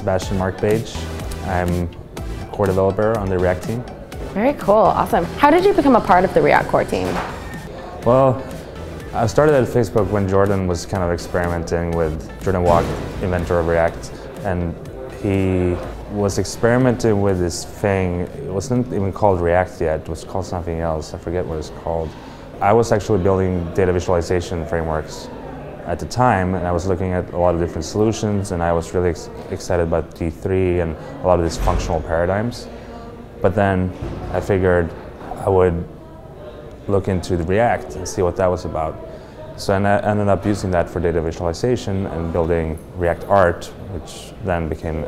Sebastian Markbage. I'm a core developer on the React team. Very cool, awesome. How did you become a part of the React core team? Well, I started at Facebook when Jordan was kind of experimenting with Jordan Walke, inventor of React, and he was experimenting with this thing. It wasn't even called React yet, it was called something else. I forget what it's called. I was actually building data visualization frameworks at the time, and I was looking at a lot of different solutions, and I was really ex excited about D3 and a lot of these functional paradigms. But then I figured I would look into React and see what that was about. So I ended up using that for data visualization and building React Art, which then became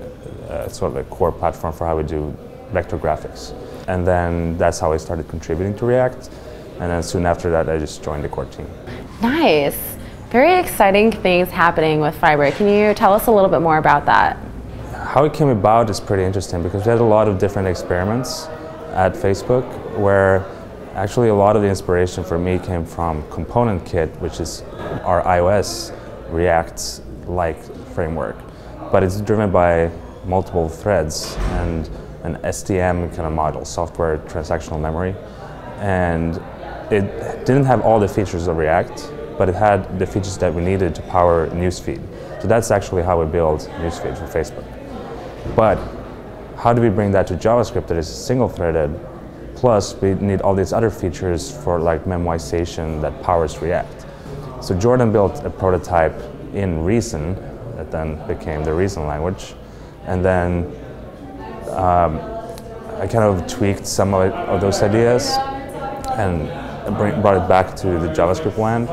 uh, sort of a core platform for how we do vector graphics. And then that's how I started contributing to React. And then soon after that, I just joined the core team. Nice. Very exciting things happening with Fiber. Can you tell us a little bit more about that? How it came about is pretty interesting because we had a lot of different experiments at Facebook where actually a lot of the inspiration for me came from ComponentKit, which is our iOS React-like framework. But it's driven by multiple threads and an STM kind of model, software transactional memory. And it didn't have all the features of React, but it had the features that we needed to power Newsfeed. So that's actually how we build Newsfeed for Facebook. But how do we bring that to JavaScript that is single-threaded? Plus, we need all these other features for like memoization that powers React. So Jordan built a prototype in Reason that then became the Reason language. And then um, I kind of tweaked some of, of those ideas and bring, brought it back to the JavaScript land.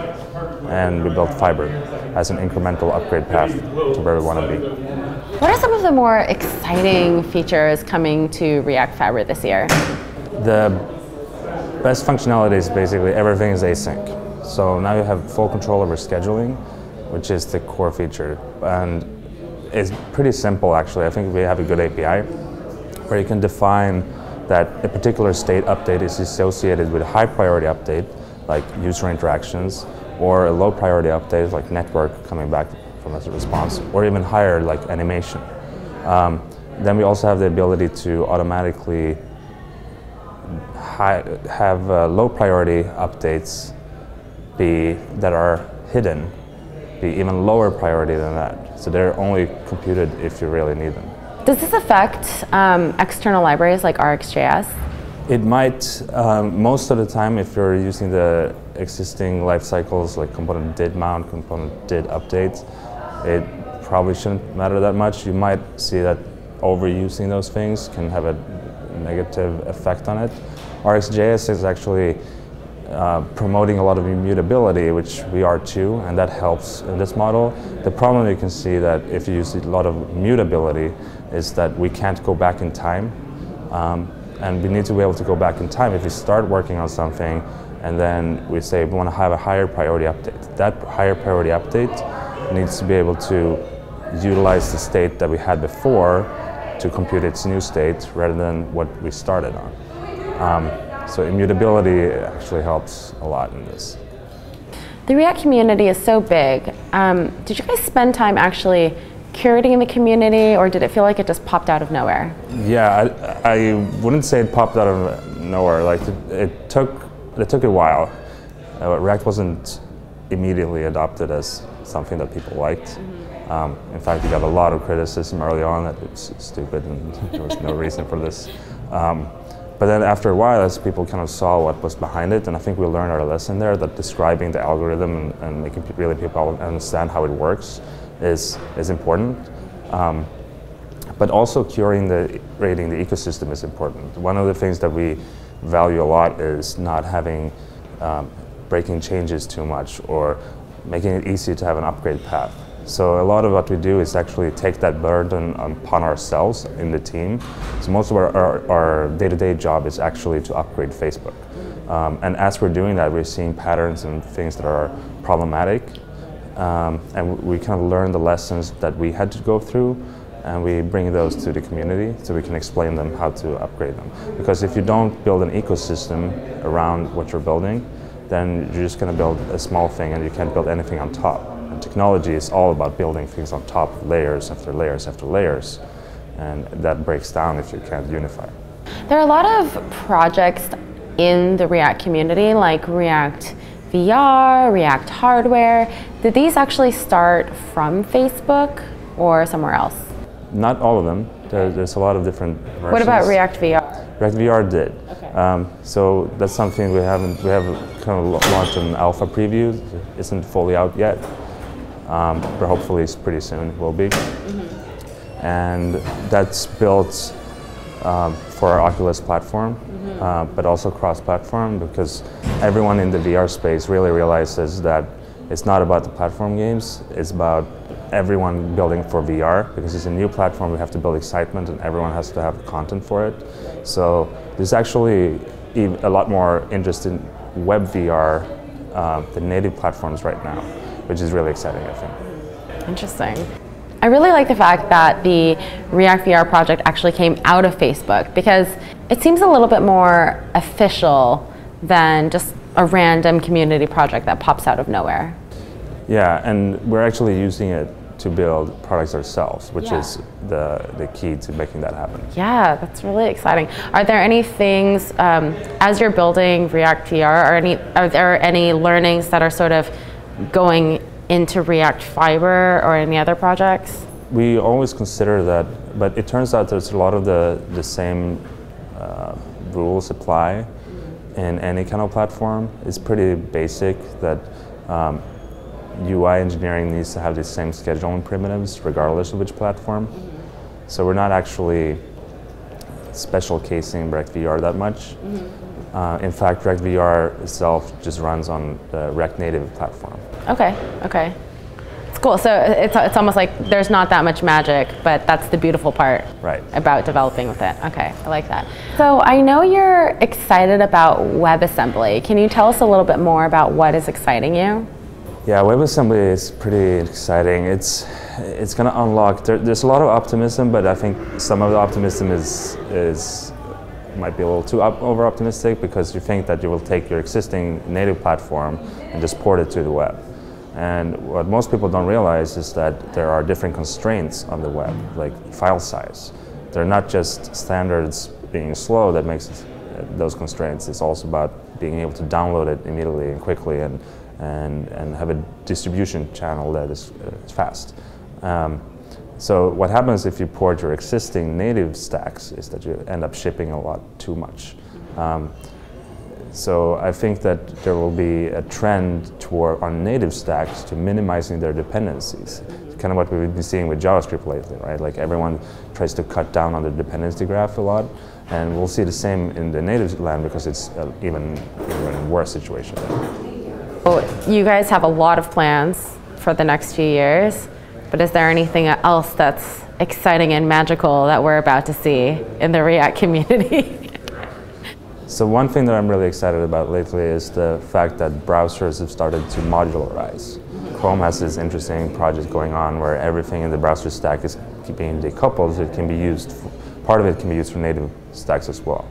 And we built Fiber as an incremental upgrade path to where we want to be. What are some of the more exciting features coming to React Fiber this year? The best functionality is basically everything is async. So now you have full control over scheduling, which is the core feature. And it's pretty simple actually. I think we have a good API where you can define that a particular state update is associated with a high priority update, like user interactions, or a low priority update, like network coming back from as a response, or even higher, like animation. Um, then we also have the ability to automatically have uh, low priority updates be that are hidden be even lower priority than that. So they're only computed if you really need them. Does this affect um, external libraries like RxJS? It might, um, most of the time if you're using the existing life cycles like component did mount, component did update, it probably shouldn't matter that much. You might see that overusing those things can have a negative effect on it. RxJS is actually uh, promoting a lot of immutability, which we are too, and that helps in this model. The problem you can see that if you use a lot of mutability is that we can't go back in time. Um, and we need to be able to go back in time if we start working on something and then we say we want to have a higher priority update. That higher priority update needs to be able to utilize the state that we had before to compute its new state rather than what we started on. Um, so immutability actually helps a lot in this. The React community is so big. Um, did you guys spend time actually curating in the community or did it feel like it just popped out of nowhere? Yeah, I, I wouldn't say it popped out of nowhere. Like it, it took, it took a while. Uh, React wasn't immediately adopted as something that people liked. Mm -hmm. um, in fact, we got a lot of criticism early on that it was stupid and there was no reason for this. Um, but then after a while, as people kind of saw what was behind it, and I think we learned our lesson there that describing the algorithm and, and making really people understand how it works is, is important. Um, but also curing the rating the ecosystem is important. One of the things that we value a lot is not having um, breaking changes too much or making it easy to have an upgrade path. So a lot of what we do is actually take that burden upon ourselves in the team. So most of our day-to-day -day job is actually to upgrade Facebook. Um, and as we're doing that, we're seeing patterns and things that are problematic. Um, and we kind of learn the lessons that we had to go through and we bring those to the community so we can explain them how to upgrade them. Because if you don't build an ecosystem around what you're building, then you're just going to build a small thing and you can't build anything on top And technology is all about building things on top of layers after layers after layers, and that breaks down if you can't unify. There are a lot of projects in the React community, like React VR, React hardware. Did these actually start from Facebook or somewhere else? Not all of them. There, there's a lot of different versions. What about React VR? React VR did. Okay. Um, so that's something we haven't we have kind of launched an alpha preview. It isn't fully out yet, um, but hopefully pretty soon will be. Mm-hmm. And that's built um, for our Oculus platform, mm-hmm. uh, but also cross-platform because everyone in the VR space really realizes that it's not about the platform games. It's about everyone building for VR because it's a new platform. We have to build excitement, and everyone has to have content for it. So there's actually a lot more interest in web VR uh, than native platforms right now, which is really exciting, I think. Interesting. I really like the fact that the React VR project actually came out of Facebook because it seems a little bit more official than just a random community project that pops out of nowhere. Yeah, and we're actually using it to build products ourselves, which yeah. is the, the key to making that happen. Yeah, that's really exciting. Are there any things, um, as you're building React VR, are, any, are there any learnings that are sort of going into React Fiber or any other projects? We always consider that, but it turns out there's a lot of the, the same uh, rules apply in any kind of platform. It's pretty basic that um, UI engineering needs to have the same scheduling primitives regardless of which platform. Mm-hmm. So we're not actually special casing React VR that much. Mm-hmm. Uh, in fact, React VR itself just runs on the React Native platform. Okay, okay. Cool. So it's, it's almost like there's not that much magic, but that's the beautiful part right. about developing with it. Okay, I like that. So I know you're excited about WebAssembly. Can you tell us a little bit more about what is exciting you? Yeah, WebAssembly is pretty exciting. It's it's going to unlock. There, there's a lot of optimism, but I think some of the optimism is is might be a little too over optimistic because you think that you will take your existing native platform and just port it to the web. And what most people don't realize is that there are different constraints on the web, like file size. They're not just standards being slow that makes those constraints. It's also about being able to download it immediately and quickly and and, and have a distribution channel that is, uh, fast. Um, so what happens if you port your existing native stacks is that you end up shipping a lot too much. Um, so I think that there will be a trend toward on native stacks to minimizing their dependencies. It's kind of what we've been seeing with JavaScript lately, right? Like everyone tries to cut down on the dependency graph a lot, and we'll see the same in the native land because it's an even even worse situation. You guys have a lot of plans for the next few years, but is there anything else that's exciting and magical that we're about to see in the React community? so one thing that I'm really excited about lately is the fact that browsers have started to modularize. Chrome has this interesting project going on where everything in the browser stack is being decoupled. It can be used, part of it can be used for native stacks as well.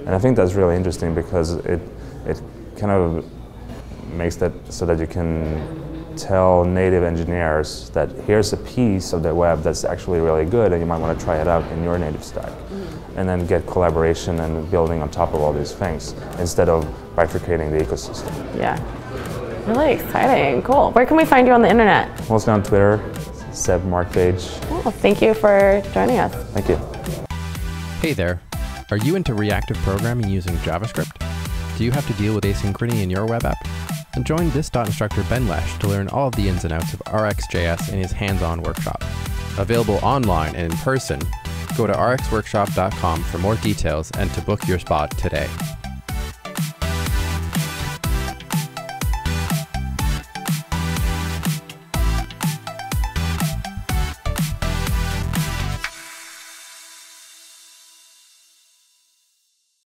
And I think that's really interesting because it, it kind of makes that so that you can tell native engineers that here's a piece of the web that's actually really good and you might want to try it out in your native stack. And then get collaboration and building on top of all these things instead of bifurcating the ecosystem. Yeah. Really exciting. Cool. Where can we find you on the internet? Mostly on Twitter, Seb Markbage. Cool. Thank you for joining us. Thank you. Hey there. Are you into reactive programming using JavaScript? Do you have to deal with asynchrony in your web app? and join this instructor Ben Lesh to learn all of the ins and outs of RxJS in his hands-on workshop. Available online and in person, go to rxworkshop.com for more details and to book your spot today.